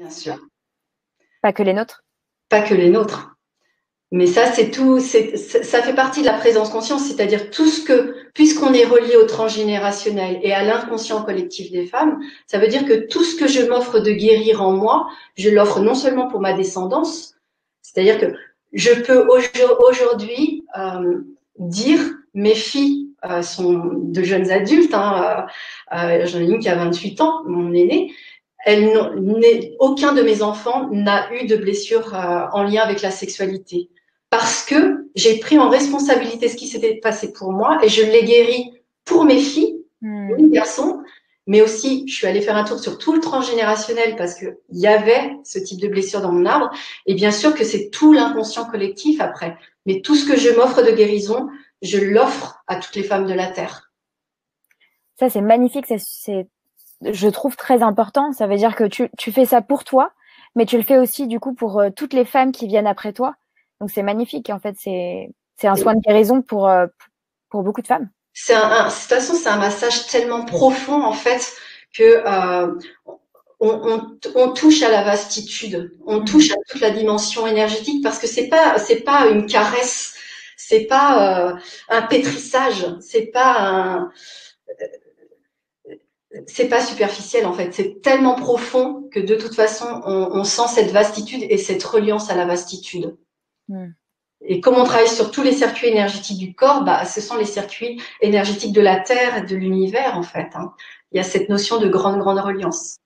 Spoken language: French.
Bien sûr. Pas que les nôtres Pas que les nôtres. Mais ça, c'est tout, ça fait partie de la présence conscience, c'est-à-dire tout ce que, puisqu'on est relié au transgénérationnel et à l'inconscient collectif des femmes, ça veut dire que tout ce que je m'offre de guérir en moi, je l'offre non seulement pour ma descendance, c'est-à-dire que je peux aujourd'hui euh, dire mes filles euh, sont de jeunes adultes, hein, euh j'en ai une qui a 28 ans, mon aînée, elle aucun de mes enfants n'a eu de blessure euh, en lien avec la sexualité parce que j'ai pris en responsabilité ce qui s'était passé pour moi et je l'ai guéri pour mes filles, hmm. mes garçons, mais aussi je suis allée faire un tour sur tout le transgénérationnel parce qu'il y avait ce type de blessure dans mon arbre et bien sûr que c'est tout l'inconscient collectif après. Mais tout ce que je m'offre de guérison, je l'offre à toutes les femmes de la terre. Ça c'est magnifique, c'est je trouve très important. Ça veut dire que tu, tu fais ça pour toi, mais tu le fais aussi du coup pour euh, toutes les femmes qui viennent après toi donc c'est magnifique. En fait, c'est c'est un soin de guérison pour euh, pour beaucoup de femmes. C'est un, de toute façon, c'est un massage tellement profond en fait que euh, on, on, touche à la vastitude, on mm. touche à toute la dimension énergétique parce que c'est pas c'est pas une caresse, c'est pas euh, un pétrissage, c'est pas un c'est pas superficiel en fait, c'est tellement profond que de toute façon on, on sent cette vastitude et cette reliance à la vastitude. Hmm. Et comme on travaille sur tous les circuits énergétiques du corps, bah, ce sont les circuits énergétiques de la Terre et de l'univers, en fait. Hein. Il y a cette notion de grande, grande reliance.